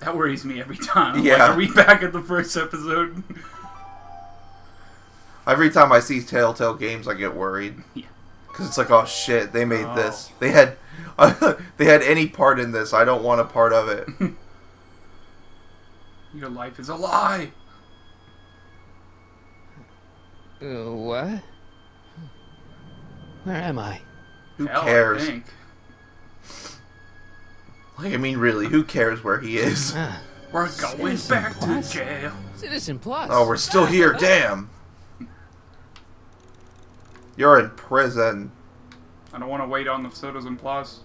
That worries me every time. I'm Yeah. Like, are we back at the first episode? Every time I see Telltale games, I get worried. Yeah. Because it's like, oh shit, they made Oh. this. They had, they had any part in this. I don't want a part of it. Your life is a lie. Uh, what? Where am I? Who Hell, I cares? think. Like, I mean, really, who cares where he is? We're going Citizen back Plus? to jail. Citizen Plus. Oh, we're still here. Damn. You're in prison. I don't want to wait on the Citizen Plus.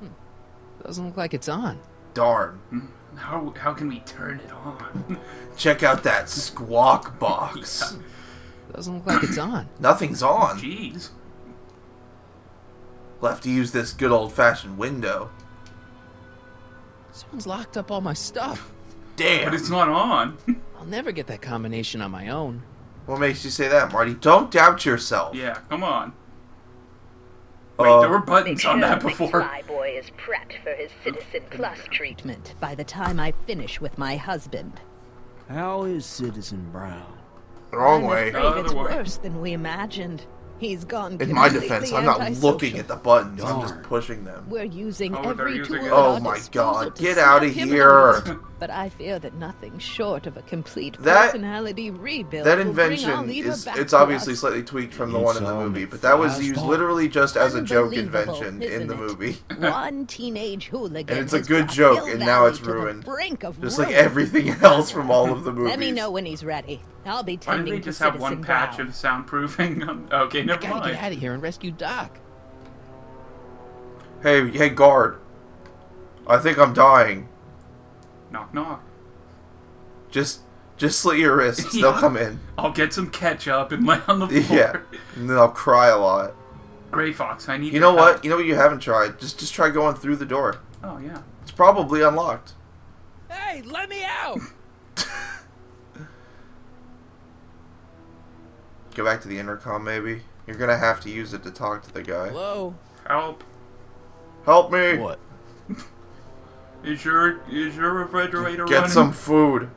Hmm. Doesn't look like it's on. Darn. Hmm. How how can we turn it on? Check out that squawk box. Doesn't look like it's on. Nothing's on. Jeez. We'll have to use this good old fashioned window. Someone's locked up all my stuff. Damn. But it's not on. I'll never get that combination on my own. What makes you say that, Marty? Don't doubt yourself. yeah, come on. Wait, Uh, there were buttons on that before. My boy is prepped for his Citizen Plus treatment by the time I finish with my husband. How is Citizen Brown? wrong I'm way. afraid it's way. worse than we imagined. He's gone In my defense, I'm not looking at the buttons. I'm just pushing them. We're using Oh, every using tool it. at Oh our my disposal god, to get snap out of him here! out. But I fear that nothing short of a complete That- personality rebuild That will bring invention is it's obviously us. slightly tweaked from the It's one in the movie, but that was used literally just as a joke invention in the movie. One teenage hooligan. And it's a good joke, and now it's ruined. brink of Just like everything else from all of the movies. Let me know when he's ready. I'll be tending Why did tending they to just have Citizen one patch Brown. of soundproofing? Um, okay, I never gotta get out of here and rescue Doc. Hey, hey, guard. I think I'm dying. Knock knock. Just, just slit your wrists. They'll come in. I'll get some ketchup and lay on the floor. Yeah, and then I'll cry a lot. Gray Fox, I need You your know what? help. You know what? You haven't tried. Just, just try going through the door. Oh yeah. It's probably unlocked. Hey, let me out! Go back to the intercom, maybe. You're gonna have to use it to talk to the guy. Hello? Help. Help me! What? Is your is your refrigerator Get running? some food.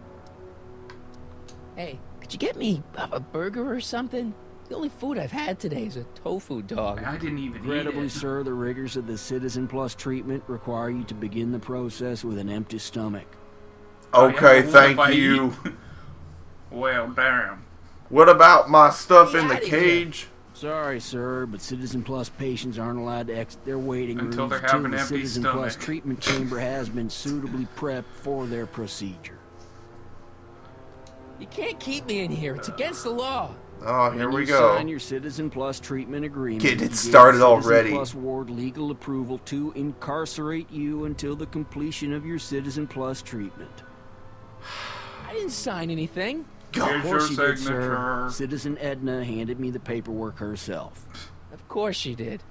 Hey, could you get me a, a burger or something? The only food I've had today is a tofu dog. I didn't even eat Regrettably, it. sir, the rigors of the Citizen Plus treatment require you to begin the process with an empty stomach. Okay, thank you. well, damn. What about my stuff Get in the outta here. cage? Sorry, sir, but Citizen Plus patients aren't allowed to exit their waiting Until rooms they have an the empty Citizen Plus treatment chamber has been suitably prepped for their procedure. You can't keep me in here. It's against the law. Oh, here When we you go. Sign your Citizen Plus treatment agreement. Getting it you give started Citizen already. Plus ward legal approval to incarcerate you until the completion of your Citizen Plus treatment. I didn't sign anything. God. Here's Of your course you did, sir. Citizen Edna handed me the paperwork herself. Of course she did.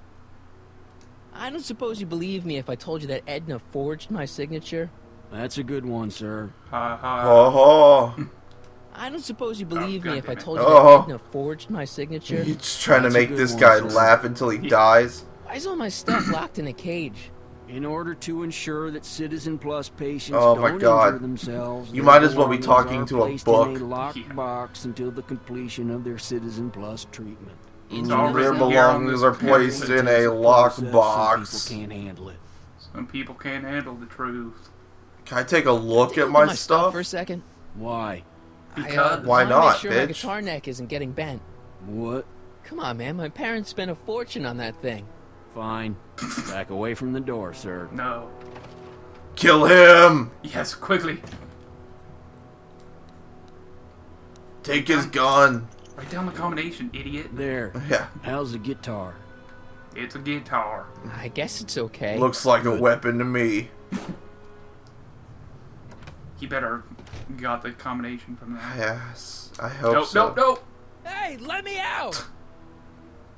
I don't suppose you believe me if I told you that Edna forged my signature. That's a good one, sir. Ha ha. Oh, oh. I don't suppose you believe oh, me if I told you Oh. that Edna forged my signature. You're just trying to That's a make this one, guy sir. laugh until he dies. Why is all my stuff locked in a cage? In order to ensure that Citizen Plus patients Oh my don't God. injure themselves, You their might as well be belongings talking are to a placed book. In a locked Yeah. box until the completion of their Citizen Plus treatment. It's All all their belongings are placed in a locked box. Some people can't handle it. Some people can't handle the truth. Can I take a look at my stuff stuff? for a second. Why? Because I, uh, Because- Why wanna not, Make sure my bitch? guitar neck isn't getting bent. What? Come on, man. My parents spent a fortune on that thing. Fine. Back away from the door, sir. No. Kill him! Yes, quickly. Take his gun. Write down the combination, idiot. There. Yeah, How's the guitar? It's a guitar. I guess it's okay. looks like a weapon to me. He better got the combination from that. Yes, I hope No, so. no, no. Hey, let me out!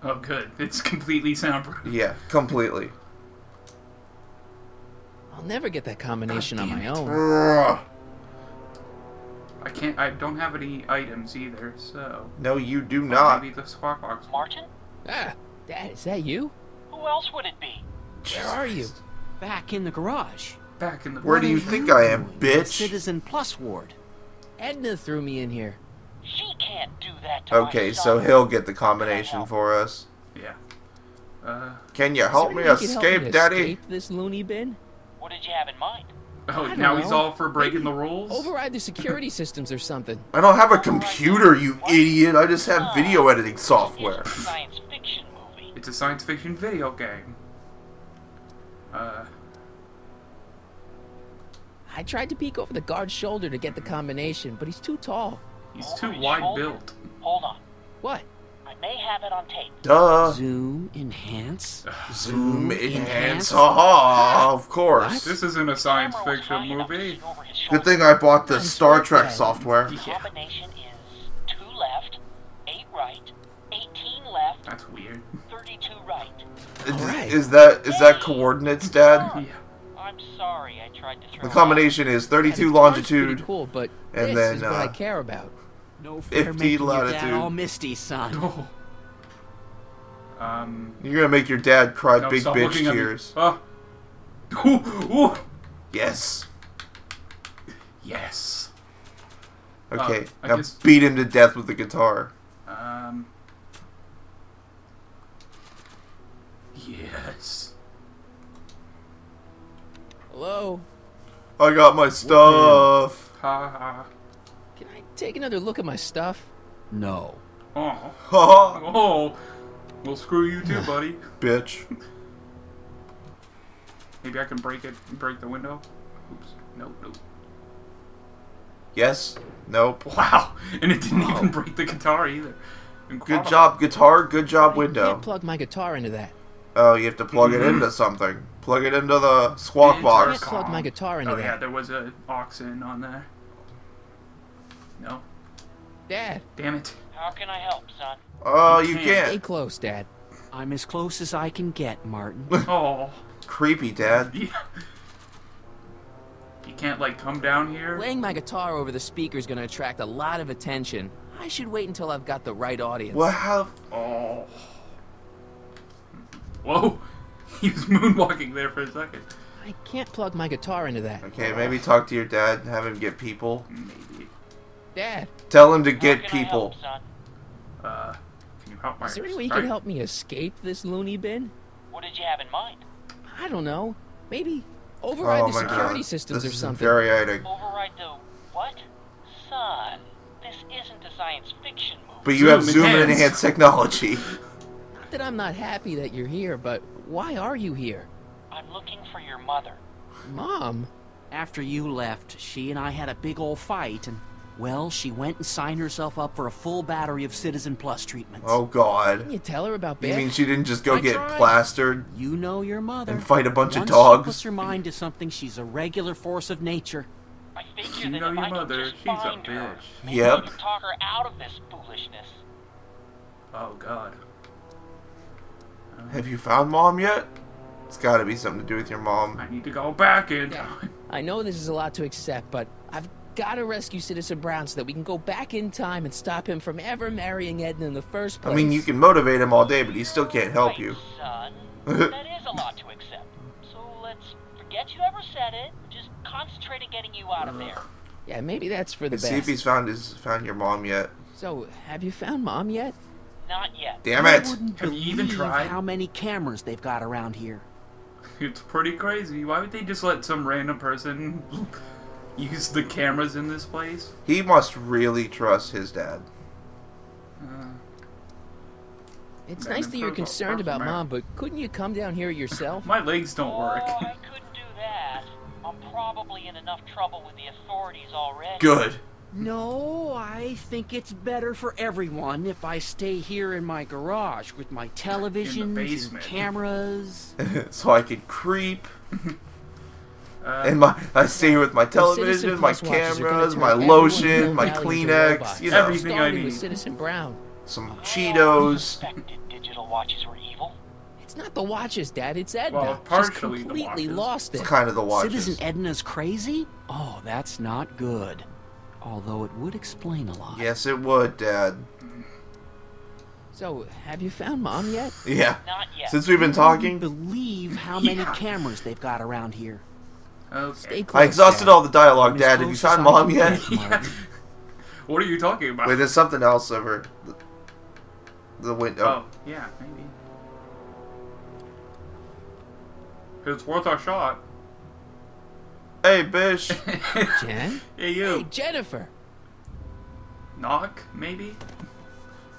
Oh, good. It's completely soundproof. Yeah, completely. I'll never get that combination on my own. Ugh. I can't. I don't have any items either. So No, you do Well, not. Maybe the squawk box. Martin? Ah, Dad, is that you? Who else would it be? Where are you? Back in the garage. Back in the. Where do you think I am, bitch? Citizen Plus ward. Edna threw me in here. She can't do that to Okay, so son. he'll get the combination for us. Yeah. Uh. Can you help me any way you can help escape, me Daddy? Escape this loony bin? What did you have in mind? Oh, I don't now he's all for breaking Maybe the rules. Override the security systems or something. I don't have a computer, you idiot. I just have video editing software. It's a science fiction movie. It's a science fiction video game. Uh. I tried to peek over the guard's shoulder to get the combination, but he's too tall. He's too wide built. Hold on. What? I may have it on tape. Duh. Zoom, enhance. Zoom enhance. enhance. Haha, of course. This isn't a science fiction high enough to movie. see Good thing I bought the Star Trek that- software. Yeah, Combination is two left, eight right, eighteen left, that's weird. thirty-two right. Alright. Is that is that coordinates, Dad? Yeah. I'm sorry I tried to throw The it combination is 32 longitude. Cool, but and this then, is what I uh, care about. No fair 50 making your dad latitude. all misty, son. Oh. Um. You're gonna make your dad cry no, big bitch looking at me. tears. Oh. Ooh, ooh. Yes. Yes. Okay, Uh, I now guess- beat him to death with the guitar. Um. Yes. Hello? I got my stuff. Ha ha. Can I take another look at my stuff? No. Oh. Haha, Oh. Well, screw you too, buddy. bitch. Maybe I can break it. Break the window. Oops. Nope. Nope. Yes. Nope. Wow. And it didn't even break the guitar either. Good job, guitar. Good job, I window. can't plug my guitar into that. Oh, you have to plug it into something. Plug it into the squawk Enter I box. can't plug my guitar into Oh that. yeah, there was a aux in on there. No. Dad, Damn it. How can I help, son? Oh, you can't. stay can't. close, Dad. I'm as close as I can get, Martin. Oh. Creepy, Dad. Yeah. You can't like come down here. Playing my guitar over the speaker is going to attract a lot of attention. I should wait until I've got the right audience. Well, how? Oh. Whoa. He was moonwalking there for a second. I can't plug my guitar into that. Okay, maybe talk to your dad and have him get people. Maybe. Dad, Tell him to get people. help, son? Uh, can you help my is there any way you Sorry. can help me escape this loony bin? What did you have in mind? I don't know. Maybe override Oh the security god. systems this or something. infuriating. Override the what? Son, this isn't a science fiction movie. But you have Zoom zoom enhance. enhanced technology. Not that I'm not happy that you're here, but why are you here? I'm looking for your mother. Mom? After you left, she and I had a big old fight, and, well, she went and signed herself up for a full battery of Citizen Plus treatments. Oh god. Can you tell her about You mean she didn't just go I get tried. plastered? You know your mother. And fight a bunch of Once dogs. She puts her mind to something, she's a regular force of nature. I figure You that know if your I mother, just she's a find her, bitch. maybe Yep. Can talk her out of this foolishness. Oh god. Have you found mom yet? It's gotta be something to do with your mom. I need to go back in time. I know this is a lot to accept, but I've got to rescue Citizen Brown so that we can go back in time and stop him from ever marrying Edna in the first place. I mean, you can motivate him all day, but he still can't help Right, you. son. that is a lot to accept. So let's forget you ever said it. Just concentrate on getting you out of there. Yeah, maybe that's for the See if best. he's found his found your mom yet. So, have you found Mom yet? Not yet. Damn it! Have you even tried? how many cameras they've got around here. It's pretty crazy. Why would they just let some random person use the cameras in this place? He must really trust his dad. Uh, It's nice that you're concerned about from Mom, but couldn't you come down here yourself? my legs don't work. oh, work. I couldn't do that. I'm probably in enough trouble with the authorities already. Good. No, I think it's better for everyone if I stay here in my garage with my televisions and cameras. so I can creep. Uh, And my I stay here with my television, my Plus watchers are gonna cameras, my lotion, my Kleenex, you know, Everything I Starting with need. Citizen Brown. some I Cheetos. suspected digital watches were evil. It's not the watches, Dad. It's Edna. Well, partially the completely watches. lost it. It's kind of the watches. Citizen Edna's crazy? Oh, that's not good. Although it would explain a lot. Yes, it would, Dad. So, have you found mom yet? Yeah. Not yet. Since we've been Can you talking, believe how many Yeah. cameras they've got around here. Oh, okay. Close. I exhausted Dad. all the dialogue. Dad, have you close as found mom yet? get, Martin. What are you talking about? Wait, there's something else over the, the window. Oh, yeah, maybe. It's worth a shot. Hey, bish. Jen? hey, you. Hey, Jennifer. Knock, maybe?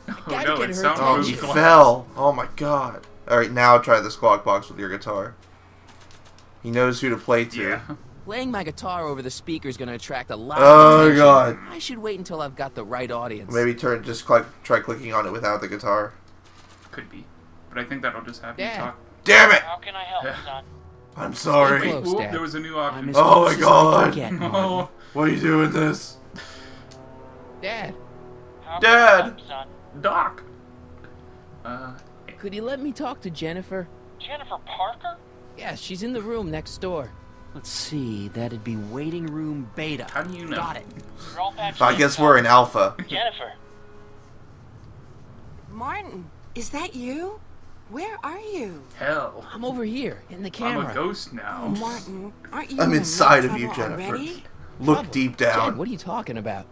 Oh gotta no, get it her sounds Oh, you fell. Oh my god. Alright, now try the squawk box with your guitar. He knows who to play to. Yeah. Playing my guitar over the speaker is going to attract a lot Oh, of attention. God. I should wait until I've got the right audience. Maybe turn just click, try clicking on it without the guitar. Could be. But I think that'll just have Dad. you talk. Damn it! How can I help, son? I'm sorry. Close, whoop, there was a new I'm option. Oh my God. can get, Oh, Why are you doing this? Dad, How Dad. Can help, son? Doc. Uh, could you let me talk to Jennifer? Jennifer Parker? Yeah, she's in the room next door. Let's see, that'd be waiting room beta. how do you know? Got it. You're all patched I guess we're in alpha. Jennifer. Martin, is that you? Where are you? Hell. I'm over here in the camera. I'm a ghost now. Martin, aren't you I'm in inside enough of you, Jennifer. Already? Look deep Jen, down. what are you talking about?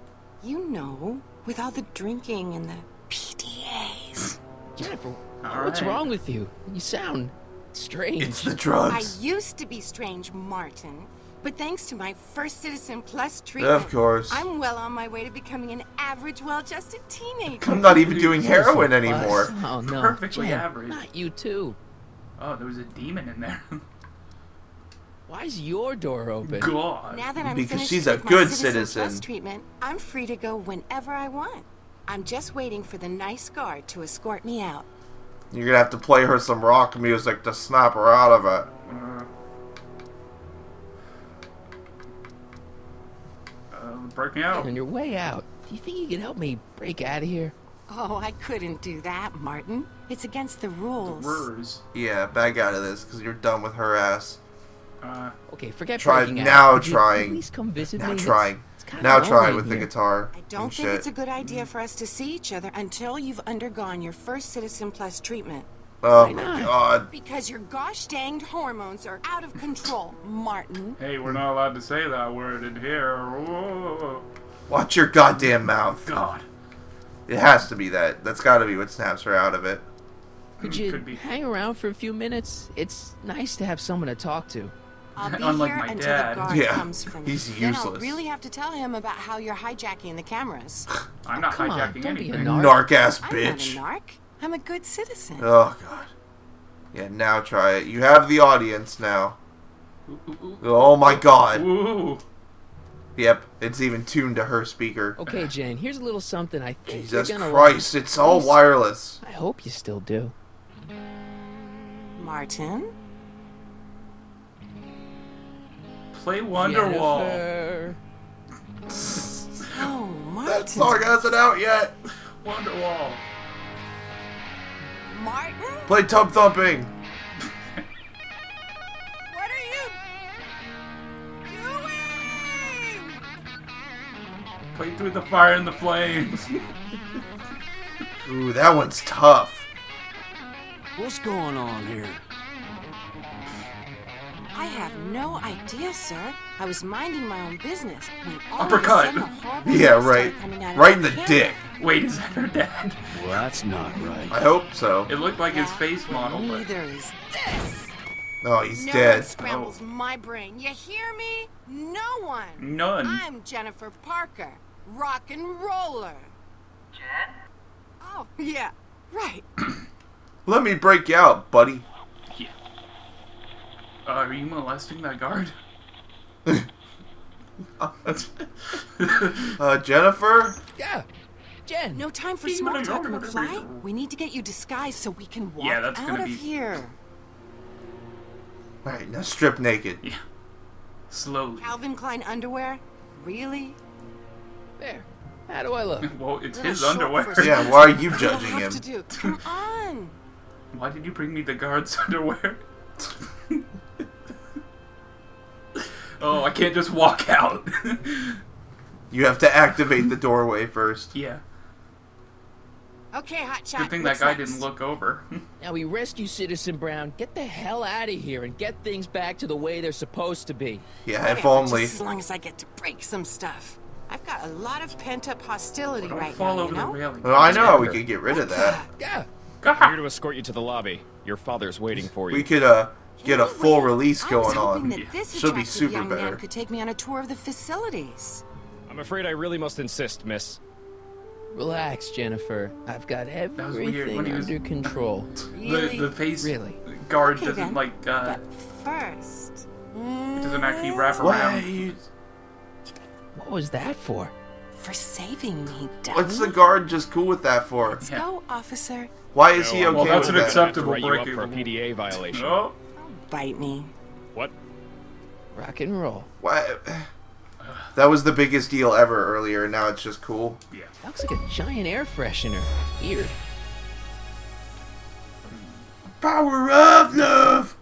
You know, with all the drinking and the PDAs. Jennifer, All what's right. wrong with you? You sound strange. It's the drugs. I used to be strange, Martin. But thanks to my First Citizen Plus treatment, Of course. I'm well on my way to becoming an average, well-adjusted teenager. I'm not even doing heroin anymore. Oh no, Perfectly Jen, average. Not you too. Oh, there was a demon in there. Why is your door open? God. Now that I'm Because she's a with my good Citizen citizen. Plus treatment, I'm free to go whenever I want. I'm just waiting for the nice guard to escort me out. You're gonna have to play her some rock music to snap her out of it. Uh, break me out. On your way out, do you think you can help me break out of here? Oh, I couldn't do that, Martin. It's against the rules. Rurs. Yeah, back out of this because you're done with her ass. Uh, Okay, forget Try- breaking out. now trying. Please come visit Now me. It's- trying. It's kinda Now try lonely with the guitar. I don't think shit. it's a good idea for us to see each other until you've undergone your first Citizen Plus treatment. Oh my god. Because your gosh danged hormones are out of control, Martin. hey, we're not allowed to say that word in here. Whoa. Watch your goddamn mouth. God. It has to be that. That's gotta be what snaps her out of it. Could mm, you Could be. hang around for a few minutes? It's nice to have someone to talk to. I'll be Unlike here my until dad. the guard Yeah, comes for me. he's Then I'll really have to tell him about how you're hijacking the cameras. I'm not come on, hijacking don't be a anything. narc. Narc ass I'm bitch. not a narc. I'm a good citizen. Oh god. Yeah, now try it. You have the audience now. Ooh, ooh, Oh my god. Ooh. Yep, it's even tuned to her speaker. Okay, Jane, here's a little something I think Jesus you're gonna Christ, it's all wireless. I hope you still do. Martin? Play Wonderwall. Jennifer. Oh, That song hasn't out yet. Wonderwall. Martin? Play Tub Thumping. What are you doing? Play through the fire and the flames. Ooh, that one's tough. What's going on here? I have no idea, sir. I was minding my own business when all Uppercut. of a sudden a Yeah, right. coming out of Right in the camera. dick. Wait, is that her dad? Well, that's not right. I hope so. It looked like his face well, model, but Neither is this. No, he's no dead. one scrambles oh. my brain. You hear me? No one. none. I'm Jennifer Parker, rock and roller. Jen? Oh, yeah, right. Let me break you out, buddy. Yeah. Uh, are you molesting that guard? Uh, Jennifer? Yeah, Jen. No time for small talk, McFly. We need to get you disguised so we can walk Yeah, that's out gonna of be- here. Alright, now strip naked. Yeah. Slowly. Calvin Klein underwear? Really? There. How do I look? Well, it's his underwear. Yeah, why are you You'll judging have him? to do. Come on. Why did you bring me the guard's underwear? Oh, I can't just walk out. You have to activate the doorway first. yeah. Okay, hotshot. Good thing that what's guy next? didn't look over. Now we rescue Citizen Brown, get the hell out of here, and get things back to the way they're supposed to be. Yeah, Whatever, if only. Just as long as I get to break some stuff. I've got a lot of pent-up hostility Don't right fall now, over you know? the railing. Well, I know we could get rid of that. Yeah. God. Here to escort you to the lobby. Your father's waiting for you. We could uh get a full release going on. That this She'll be super young better. man could take me on a tour of the facilities. I'm afraid I really must insist, miss. Relax, Jennifer. I've got everything when he was- under control. Really? The the face Really? guard Okay, doesn't then. like uh But first, it doesn't actually wrap What? around. What was that for? for saving me, Doug. What's the guard just cool with that for? Let's Yeah. go, officer. Why is he okay Well, that's with an that? acceptable I have to break-up for a PDA violation. Oh, Bite me. What? Rock and roll. What? That was the biggest deal ever earlier, and now it's just cool. yeah. That looks like a giant air freshener. Weird. Power of love.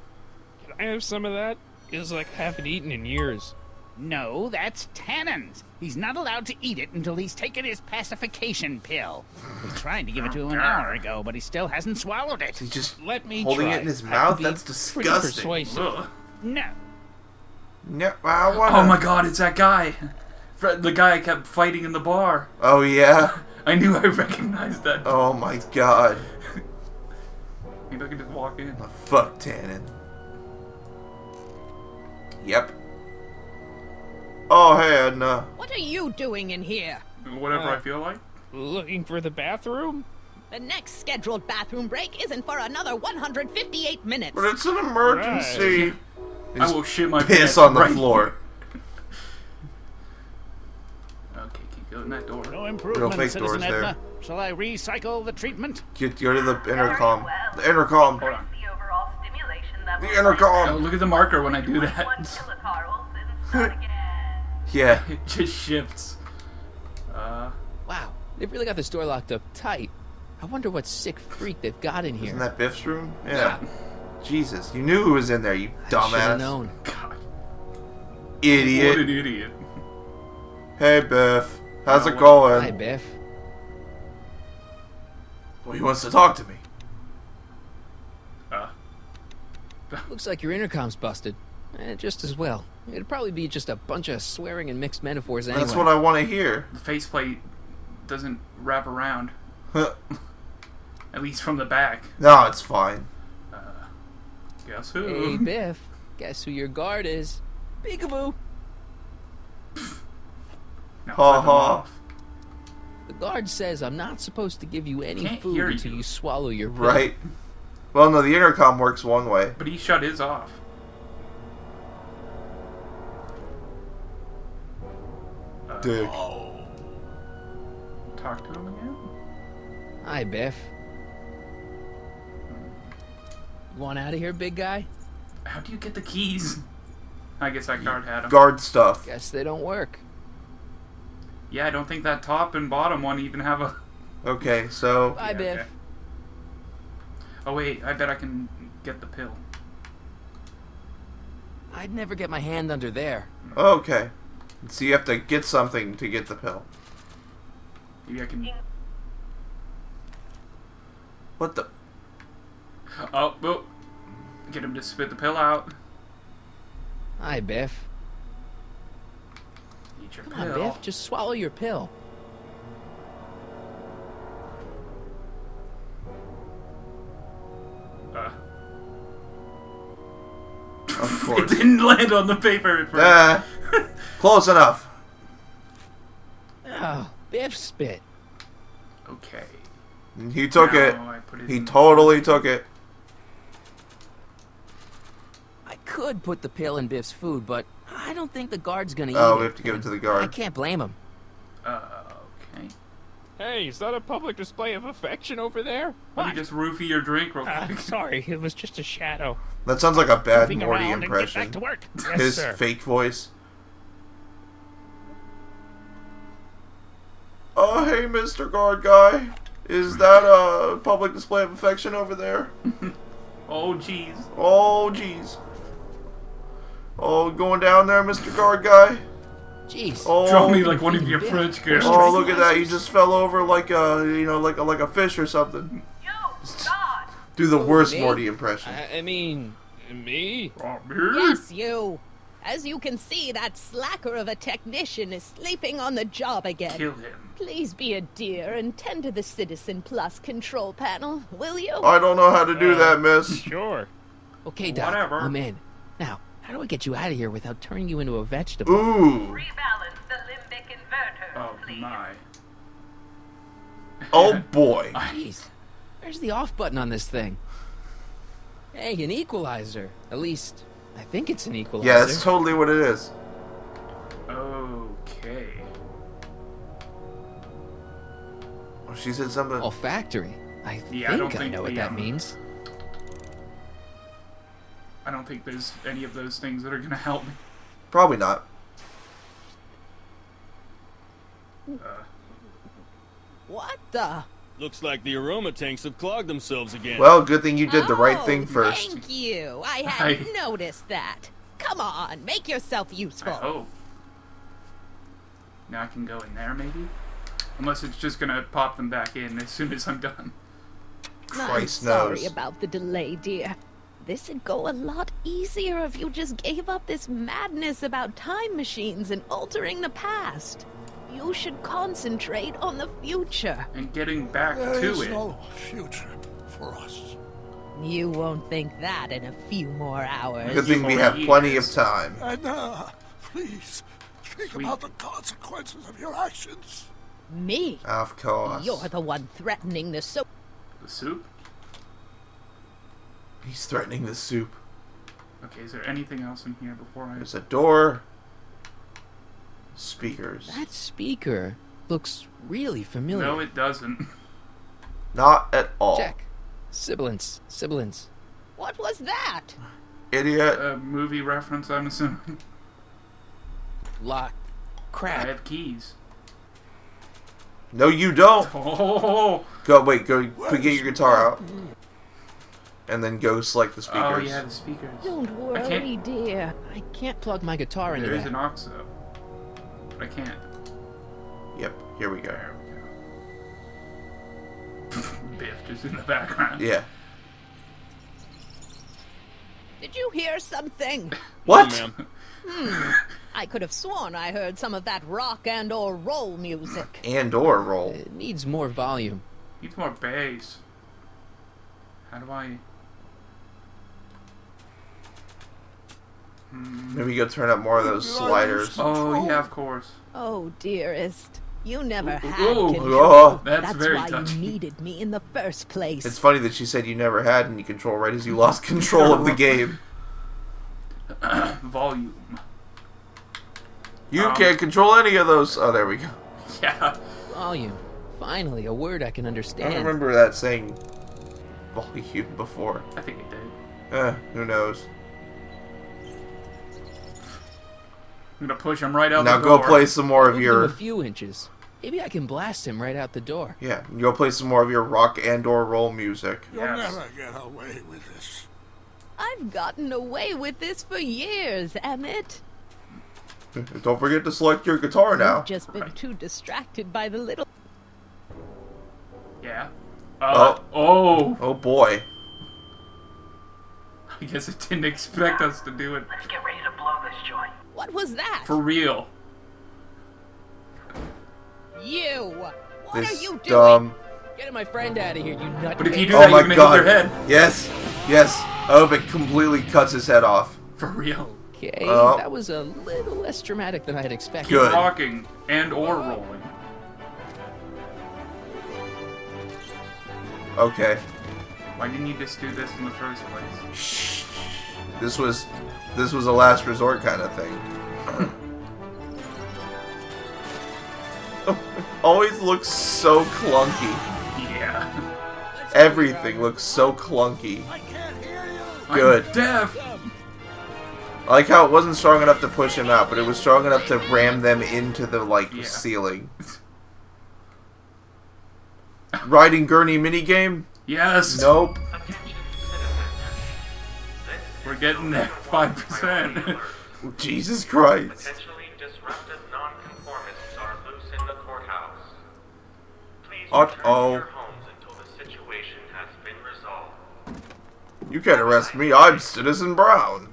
Can I have some of that? Feels like I haven't eaten in years. No, that's Tannen's. He's not allowed to eat it until he's taken his pacification pill. We tried to give it to him an hour ago, but he still hasn't swallowed it. He's just Let me holding try. it in his mouth. That's disgusting. No. No, I wanna. Oh my god, it's that guy. The guy I kept fighting in the bar. Oh yeah. I knew I recognized that. Oh my god. Maybe I could just walk in. Oh, fuck Tannen. Yep. Oh hey Edna. What are you doing in here? Whatever Uh, I feel like. Looking for the bathroom? The next scheduled bathroom break isn't for another 158 minutes. But it's an emergency. I will shit my Piss pants on the right floor. Okay, keep going that door. No Real improvement, fake Citizen doors there. Edna. Shall I recycle the treatment? Get go to the intercom. The intercom. Hold on. The overall stimulation level. The intercom. Oh, look at the marker when I do that. Yeah. it just shifts. Uh, Wow, they've really got this door locked up tight. I wonder what sick freak they've got in here. Isn't that Biff's room? Yeah. Jesus, you knew who was in there, you Should have dumbass. known. God, Idiot. what an idiot. Hey Biff. How's Oh, it going? Hi. Biff. Well, he wants to talk to me. Uh, Looks like your intercom's busted. Eh, just as well. It'd probably be just a bunch of swearing and mixed metaphors anyway. That's what I want to hear. the faceplate doesn't wrap around, at least from the back. No, it's fine. Uh, guess who? Hey, Biff. Guess who your guard is? Peekaboo. Now Ha ha. The guard says I'm not supposed to give you any Can't food until you. you swallow your pill. Right. Well, no, the intercom works one way. But he shut his off. Dick. Talk to him again? Hi, Biff. You want out of here, big guy? How do you get the keys? I guess that guard had them. Guard stuff. Guess they don't work. Yeah, I don't think that top and bottom one even have a. Okay, so Bye, Yeah, Biff. okay. Oh wait, I bet I can get the pill. I'd never get my hand under there. okay. So you have to get something to get the pill. Maybe I can. What the? Oh, well, get him to spit the pill out. Hi, Biff. Eat your Come on. Biff. Just swallow your pill. Uh, Of it didn't land on the paper at first. Ah, close enough. Oh, Biff spit. okay. He took Now it. It He in- totally took it. I could put the pill in Biff's food, but I don't think the guard's gonna Oh, eat it. Oh, we have to give it to the guard. I can't blame him. Uh, okay. Hey, is that a public display of affection over there? Let me just roofie your drink real Uh, quick. sorry, it was just a shadow. That sounds like a bad Moving Morty around and get impression. back to work. Yes, His sir. fake voice. Oh, hey, Mr. Guard Guy. Is that a public display of affection over there? oh, jeez. Oh, jeez. Oh, going down there, Mr. Guard Guy? Jeez. Oh, Draw me like one of your French girls. oh, look at that! You just fell over like a, you know, like a, like a fish or something. You, God! Do the worst me? Morty impression. I, I mean, oh, me? Yes, you. As you can see, that slacker of a technician is sleeping on the job again. Kill him. Please be a dear and tend to the Citizen Plus control panel, will you? I don't know how to do uh, that, miss. Sure. Okay, Doc. Whatever. I'm in. Now, how do I get you out of here without turning you into a vegetable? Ooh. Rebalance the limbic inverter, Oh please. my. Oh boy. Jeez. Where's the off button on this thing? Hey, an equalizer. At least, I think it's an equalizer. Yeah, that's totally what it is. She said something. Olfactory. I Yeah, I think don't I think know what that um, means. I don't think there's any of those things that are gonna help me. Probably not. What the? Looks like the aroma tanks have clogged themselves again. Well, good thing you did the right Oh, thing first. Thank you. I hadn't I- noticed that. Come on, make yourself I useful. hope. Now I can go in there, maybe? Unless it's just gonna pop them back in as soon as I'm done. I'm Christ sorry about the delay, dear. This'd go a lot easier if you just gave up this madness about time machines and altering the past. You should concentrate on the future. And getting back There to is it. no future for us. You won't think that in a few more hours. Good thing we have plenty of time. Edna, uh, please, think Sweet. about the consequences of your actions. Me? Of course. You're the one threatening the soup. The soup? He's threatening the soup. Okay, is there anything else in here before I... There's a door. Speakers. That speaker looks really familiar. No, it doesn't. Not at all. Check. Sibilance. Sibilance. What was that? Idiot. A movie reference, I'm assuming. Lock. Crap. I have keys. No, you don't. Oh, Go, wait, go go get your guitar out. And then go select the oh, speakers. oh yeah, the speakers. Don't I worry, can't- dear. I can't plug my guitar into There is an aux though. But I can't. Yep, here we go. There we go. Biff just in the background. Yeah. Did you hear something? What? ma'am. Hmm. I could have sworn I heard some of that rock and or roll music. And or roll. It needs more volume. Needs more bass. How do I? Hmm. Maybe go turn up more of those sliders. Oh yeah, of course. Oh, dearest. You never Ooh, had ooh. control. Oh. That's very why touching. you needed me in the first place. It's funny that she said you never had any control right as you lost control of the game. Volume. You Um, can't control any of those. Oh, there we go. Yeah. Volume. Finally, a word I can I understand. don't remember that saying volume before. I think it did. Eh, who knows? I'm gonna push him right out the door. Now go play some more of Move him your a few inches. Maybe I can blast him right out the door. yeah. Go play some more of your rock and or roll music. You'll Yes. never get away with this. I've gotten away with this for years, Emmett. Don't forget to select your guitar now. You've just been too distracted by the little. Yeah. Uh, oh. Oh boy. I guess it didn't expect us to do it Let's get ready to blow this joint. What was that? for real. You. What are you doing? dumb. Get my friend out of here, you nut. But if you do Oh that, you're gonna god. hit their head. Yes. Yes. Oh, it completely cuts his head off. For real. Okay, Oh. that was a little less dramatic than I had expected. Good. Rocking and or rolling. Okay. Why didn't you just do this in the first place? Shh. This was this was a last resort kind of thing. Always looks so clunky. Yeah. Everything looks so clunky. I can't hear you. Good. I'm deaf. I like how it wasn't strong enough to push him out, but it was strong enough to ram them into the, like, yeah. ceiling. Riding Gurney minigame? Yes. Nope. We're getting there. 5%. Jesus Christ. Uh oh. You can't arrest me. I'm Citizen Brown.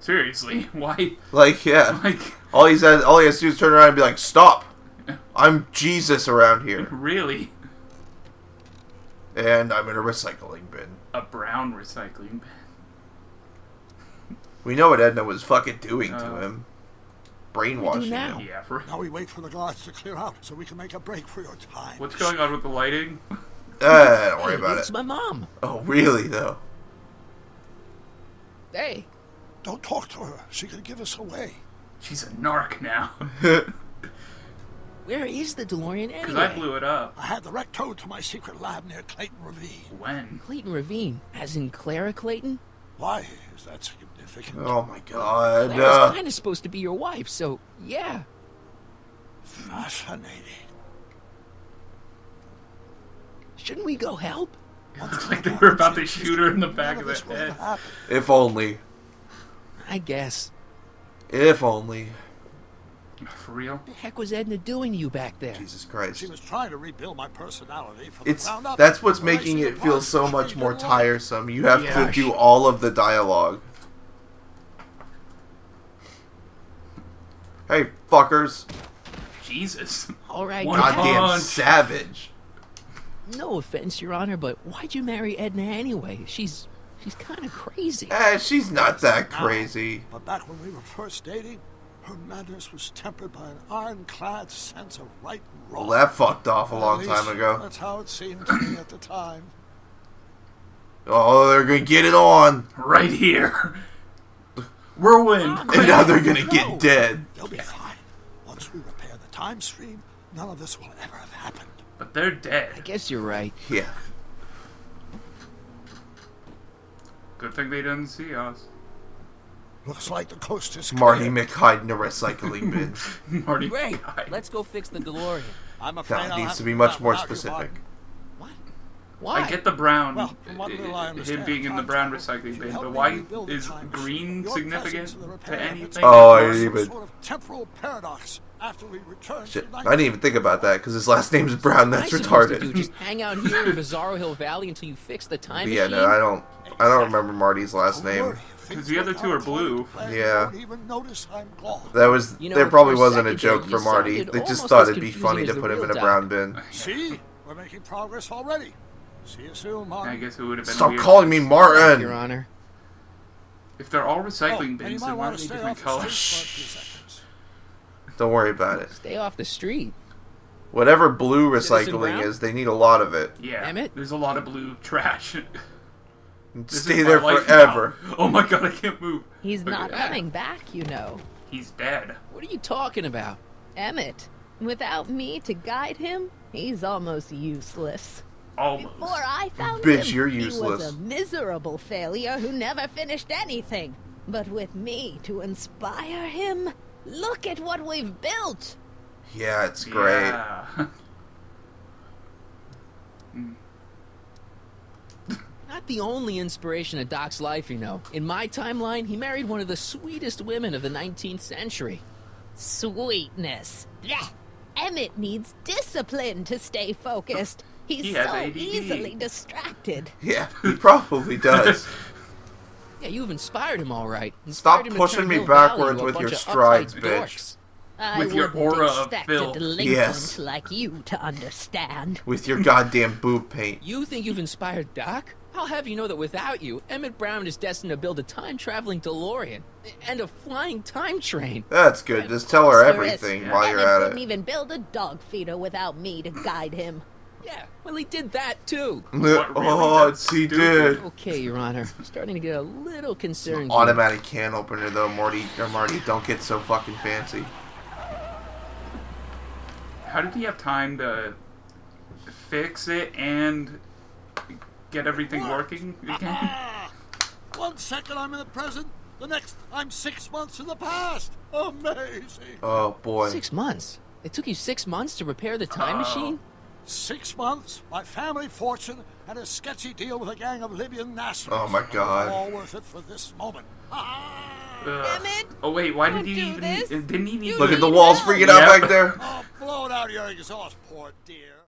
Seriously, why? Like, yeah. Like, All he says, all he has to do is turn around and be like, "Stop! I'm Jesus around here, really? and I'm in a recycling bin." A brown recycling bin. We know what Edna was fucking doing Uh, to him, brainwashing now? him. Yeah, for Now we wait for the guards to clear out so we can make a break for your time. what's going on with the lighting? Uh, don't worry Hey, about it's it. my mom. Oh, really though? Hey, Don't talk to her. She could give us away. She's a narc now. where is the DeLorean Because? I blew it up. I had the wreck towed to my secret lab near Clayton Ravine. When? Clayton Ravine, as in Clara Clayton? Why is that significant? Oh my god. Clara's Uh, kind of supposed to be your wife, so yeah. Fascinating. Shouldn't we go help? Looks like they were about to shoot her in the back of the head. if only. I guess. If only. For real? What the heck was Edna doing to you back there? Jesus Christ. She was trying to rebuild my personality from It's the ground up. that's what's making it feel so much more tiresome. You have Yeah. to do all of the dialogue. Hey, fuckers. Jesus. All right, One Dad. Goddamn punch. savage. No offense, Your Honor, but why'd you marry Edna anyway? She's she's kind of crazy. Eh, she's not that Now, crazy. But back when we were first dating, her madness was tempered by an ironclad sense of right and wrong. Well, that fucked off a At long least, time ago. That's how it seemed to me at the time. Oh, they're gonna get it on. Right here. Whirlwind. And now they're gonna No. get dead. They'll be fine. Once we repair the time stream, none of this will ever have happened. But they're dead. I guess you're right. Yeah. Good thing they didn't see us. Looks like the coast is clear. Marty McHyde in a recycling bin. Marty. Great. McFly. Let's go fix the DeLorean. I'm afraid That I'll needs to be much more specific. Martin. Why? I get the brown, Well, from what little I uh, him being in the brown recycling bin, help but why is green significant presence in the to repair anything? Oh, I didn't even- sort of temporal paradox after we return Shit, I didn't even think about that because his last name is Brown. That's What am I supposed to do? retarded. Just hang out here in Bizarro Hill Valley until you fix the time But yeah, machine? no, I don't. I don't remember Marty's last name. worry, if 'Cause things the other two are blue. Yeah. You even notice I'm gone. That was. You know, there probably wasn't a joke for Marty. They just thought it'd be funny to put him in a brown bin. See? We're making progress already. See you soon, Martin. I guess it would have been Stop weird. calling me Martin, Your Honor. If they're all Oh, recycling and you bins, might then why want are to they different colors? street for a few seconds. Don't worry about it. Stay off the street. Whatever blue recycling is, they need a lot of it. Yeah, Emmett? there's a lot of blue trash. This Stay there forever. now. Oh my god, I can't move. He's Look not at coming back, you know. He's dead. What are you talking about? Emmett, without me to guide him, he's almost useless. Almost. Before I found Bitch, him, you're he was a miserable failure who never finished anything. But with me to inspire him, look at what we've built. Yeah, it's great. Yeah. Hmm. Not the only inspiration of Doc's life, you know. In my timeline, he married one of the sweetest women of the 19th century. Sweetness. Blech. Emmett needs discipline to stay focused. He's He so ADD. easily distracted. Yeah, he probably does. Yeah, you've inspired him all right. Stop Inspired him pushing me Hill backwards into with your strides, uptight bitch. dorks. I With your wouldn't aura of filth. a Yes. like you to understand. With your goddamn boob paint. You think you've inspired Doc? I'll have you know that without you, Emmett Brown is destined to build a time-traveling DeLorean and a flying time train. That's good. Just tell her Chris, everything while you're Emmett at couldn't even build a dog feeder without me to guide him. Yeah, well, he did that too. What, really? Oh, That's he stupid. did. Okay, Your Honor. I'm starting to get a little concerned. Automatic can opener though, Morty or Marty. Don't get so fucking fancy. How did he have time to fix it and get everything working again? Ah! One second I'm in the present, the next I'm six months in the past. Amazing. Oh boy. Six months? It took you six months to repair the time Oh. machine? Six months, my family fortune, and a sketchy deal with a gang of Libyan nationals. Oh my God. All worth it for this moment. Ah! Emmett, Oh wait, why don't did he even? this. Didn't he need? Look at the walls freaking out Yeah. back there. Oh, blow it out of your exhaust port, dear.